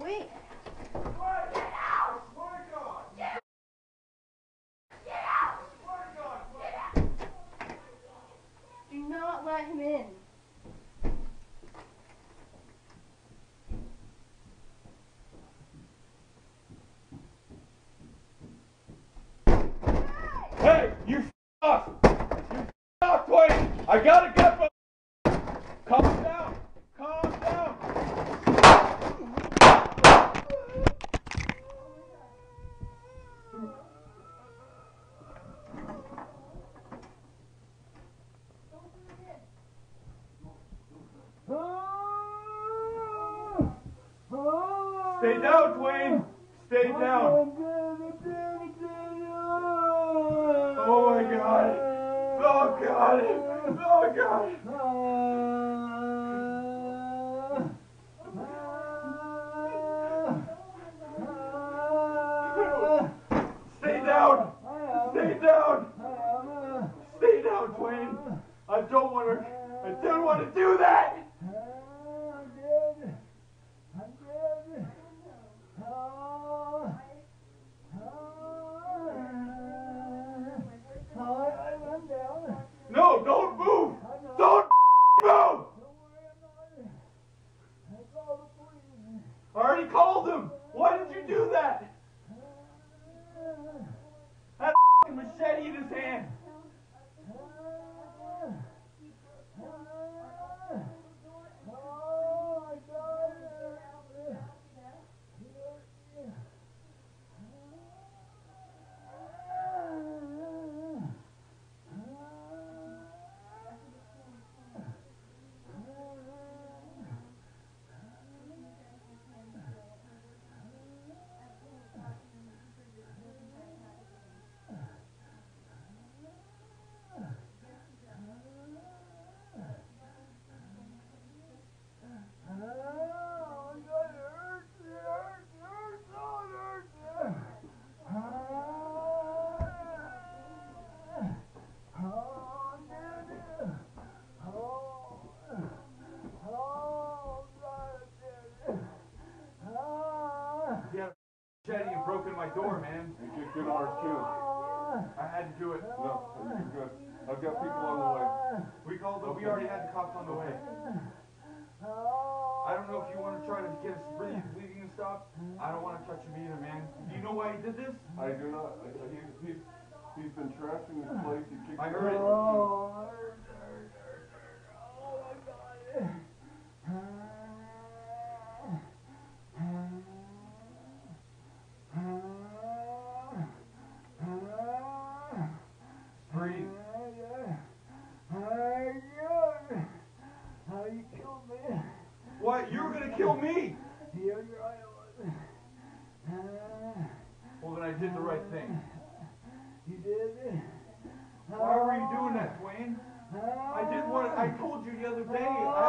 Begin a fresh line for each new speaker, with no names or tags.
wait. Stay down, Twain. Stay down. Oh my god. Oh god. Oh god. Stay down. Stay down. Stay down, Twain. I don't want to. I don't want to do that. No, don't move. Don't move. I already called him. Why did you do that? That machete in his hand. He had a machete and broken my door, man.
You kicked in ours too.
I had to do it.
No, you're good. I've got people on the way.
We called them. We already had the cops on the way. I don't know if you want to try to get his breathing, bleeding and stuff. I don't want to touch him either, man. Do you know why he did this?
I do not. I, he, he's, he's been trashing this place. He kicked
I heard it.
ours,
Breathe. What? You were gonna kill me? Well, then I did the right thing. You did? Why were you doing that, Twain? I didn't want. I told you the other day. I